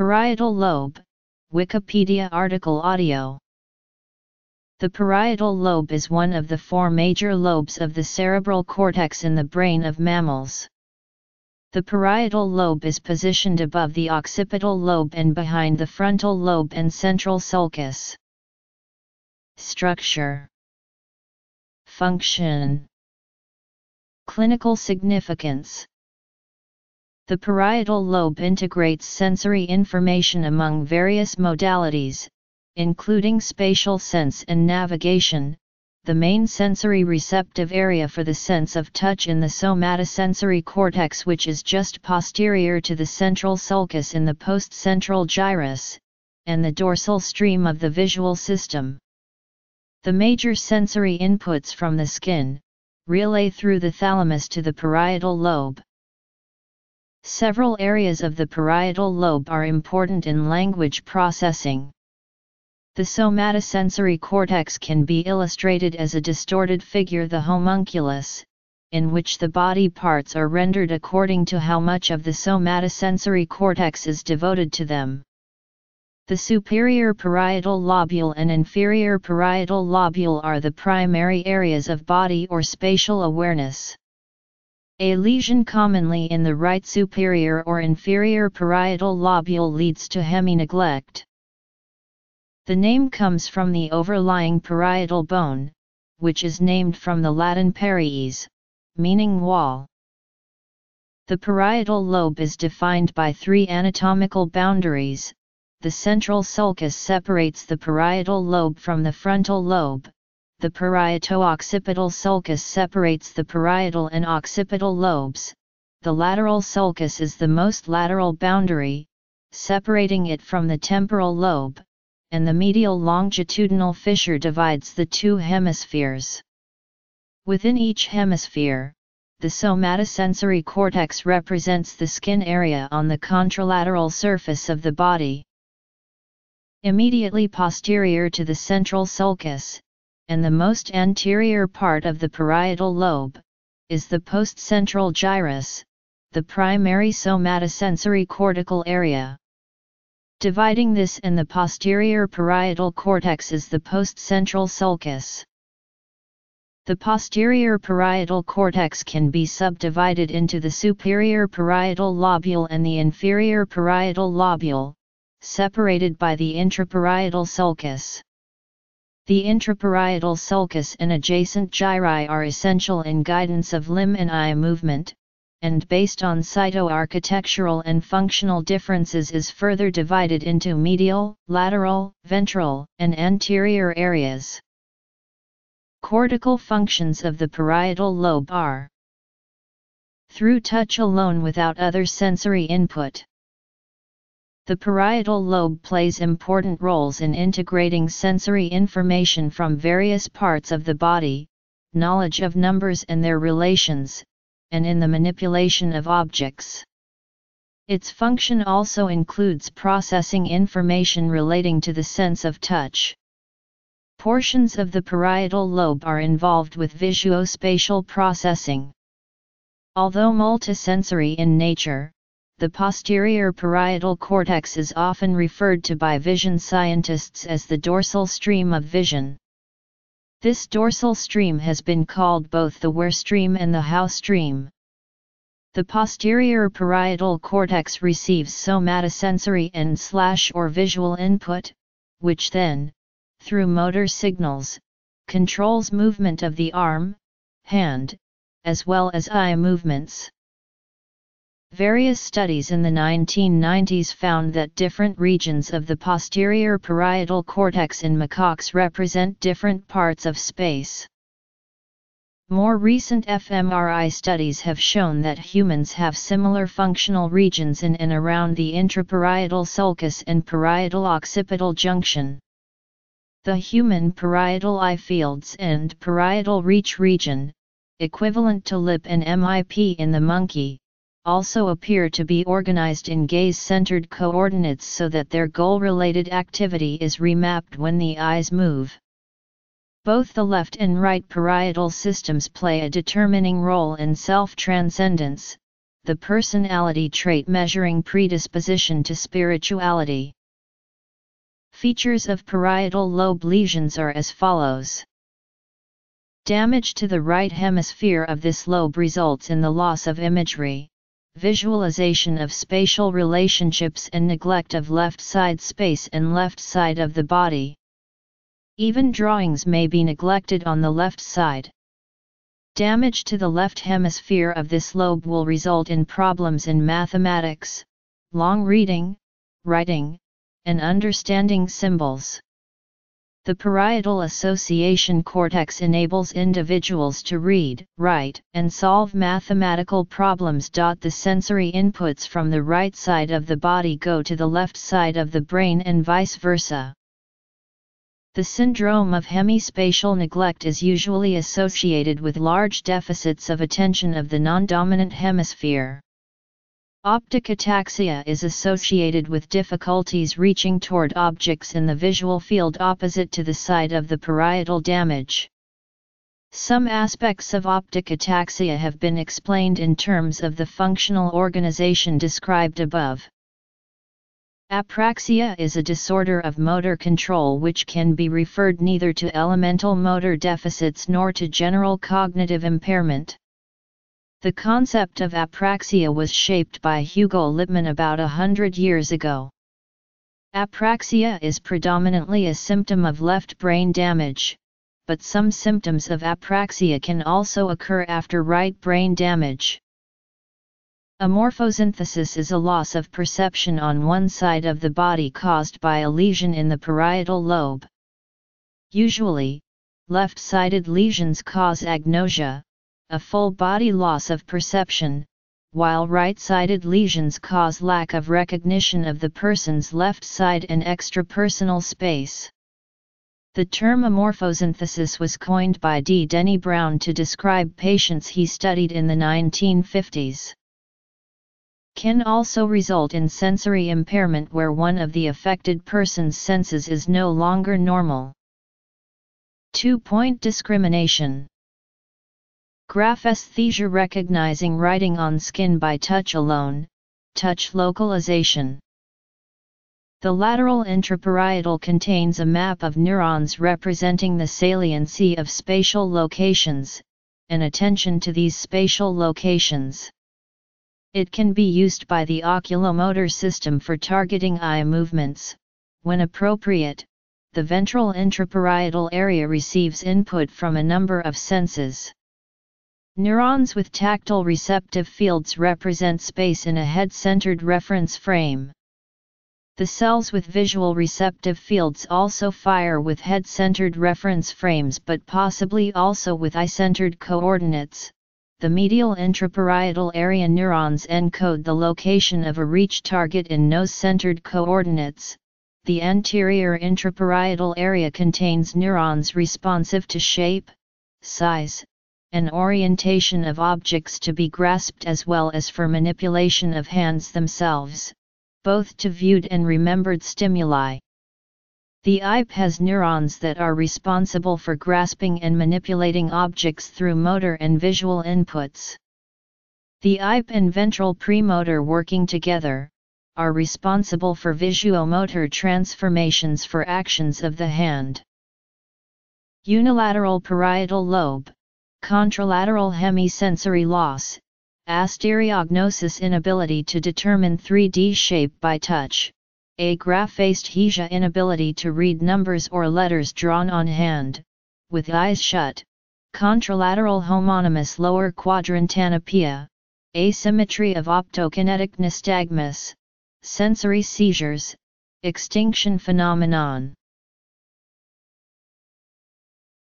Parietal lobe, Wikipedia article audio. The parietal lobe is one of the four major lobes of the cerebral cortex in the brain of mammals. The parietal lobe is positioned above the occipital lobe and behind the frontal lobe and central sulcus. Structure Function Clinical significance The parietal lobe integrates sensory information among various modalities, including spatial sense and navigation, the main sensory receptive area for the sense of touch in the somatosensory cortex which is just posterior to the central sulcus in the postcentral gyrus, and the dorsal stream of the visual system. The major sensory inputs from the skin, relay through the thalamus to the parietal lobe. Several areas of the parietal lobe are important in language processing. The somatosensory cortex can be illustrated as a distorted figure the homunculus, in which the body parts are rendered according to how much of the somatosensory cortex is devoted to them. The superior parietal lobule and inferior parietal lobule are the primary areas of body or spatial awareness. A lesion commonly in the right superior or inferior parietal lobule leads to hemi-neglect. The name comes from the overlying parietal bone, which is named from the Latin paries, meaning wall. The parietal lobe is defined by three anatomical boundaries. The central sulcus separates the parietal lobe from the frontal lobe. The parieto-occipital sulcus separates the parietal and occipital lobes. The lateral sulcus is the most lateral boundary, separating it from the temporal lobe and the medial longitudinal fissure divides the two hemispheres. Within each hemisphere, the somatosensory cortex represents the skin area on the contralateral surface of the body. Immediately posterior to the central sulcus, and the most anterior part of the parietal lobe, is the postcentral gyrus, the primary somatosensory cortical area. Dividing this and the posterior parietal cortex is the postcentral sulcus. The posterior parietal cortex can be subdivided into the superior parietal lobule and the inferior parietal lobule, separated by the intraparietal sulcus. The intraparietal sulcus and adjacent gyri are essential in guidance of limb and eye movement, and based on cytoarchitectural and functional differences is further divided into medial, lateral, ventral, and anterior areas. Cortical functions of the parietal lobe are through touch alone without other sensory input. The parietal lobe plays important roles in integrating sensory information from various parts of the body, knowledge of numbers and their relations, and in the manipulation of objects. Its function also includes processing information relating to the sense of touch. Portions of the parietal lobe are involved with visuospatial processing. Although multisensory in nature, the posterior parietal cortex is often referred to by vision scientists as the dorsal stream of vision. This dorsal stream has been called both the where stream and the how stream. The posterior parietal cortex receives somatosensory and slash or visual input, which then, through motor signals, controls movement of the arm, hand, as well as eye movements. Various studies in the 1990s found that different regions of the posterior parietal cortex in macaques represent different parts of space. More recent fMRI studies have shown that humans have similar functional regions in and around the intraparietal sulcus and parietal occipital junction. The human parietal eye fields and parietal reach region, equivalent to lip and MIP in the monkey, also appear to be organized in gaze-centered coordinates so that their goal-related activity is remapped when the eyes move. Both the left and right parietal systems play a determining role in self-transcendence, the personality trait measuring predisposition to spirituality. Features of parietal lobe lesions are as follows. Damage to the right hemisphere of this lobe results in the loss of imagery, visualization of spatial relationships and neglect of left side space and left side of the body. Even drawings may be neglected on the left side. Damage to the left hemisphere of this lobe will result in problems in mathematics, long reading, writing, and understanding symbols. The parietal association cortex enables individuals to read, write, and solve mathematical problems. The sensory inputs from the right side of the body go to the left side of the brain and vice versa. The syndrome of hemispatial neglect is usually associated with large deficits of attention of the non-dominant hemisphere. Optic ataxia is associated with difficulties reaching toward objects in the visual field opposite to the side of the parietal damage. Some aspects of optic ataxia have been explained in terms of the functional organization described above. Apraxia is a disorder of motor control which can be referred neither to elemental motor deficits nor to general cognitive impairment. The concept of apraxia was shaped by Hugo Liepmann about a hundred years ago. Apraxia is predominantly a symptom of left brain damage, but some symptoms of apraxia can also occur after right brain damage. Amorphosynthesis is a loss of perception on one side of the body caused by a lesion in the parietal lobe. Usually, left-sided lesions cause agnosia, a full body loss of perception, while right-sided lesions cause lack of recognition of the person's left side and extrapersonal space. The term amorphosynthesis was coined by D. Denny Brown to describe patients he studied in the 1950s. Can also result in sensory impairment where one of the affected person's senses is no longer normal. 2-point discrimination Graphesthesia recognizing writing on skin by touch alone, touch localization. The lateral intraparietal contains a map of neurons representing the saliency of spatial locations, and attention to these spatial locations. It can be used by the oculomotor system for targeting eye movements, when appropriate, the ventral intraparietal area receives input from a number of senses. Neurons with tactile receptive fields represent space in a head-centered reference frame. The cells with visual receptive fields also fire with head-centered reference frames but possibly also with eye-centered coordinates. The medial intraparietal area neurons encode the location of a reach target in nose-centered coordinates. The anterior intraparietal area contains neurons responsive to shape, size, and orientation of objects to be grasped as well as for manipulation of hands themselves, both to viewed and remembered stimuli. The AIP has neurons that are responsible for grasping and manipulating objects through motor and visual inputs. The AIP and ventral premotor working together, are responsible for visuomotor transformations for actions of the hand. Unilateral parietal lobe contralateral hemisensory loss, astereognosis inability to determine 3D shape by touch, agraphesthesia inability to read numbers or letters drawn on hand, with eyes shut, contralateral homonymous lower quadrantanopia, asymmetry of optokinetic nystagmus, sensory seizures, extinction phenomenon.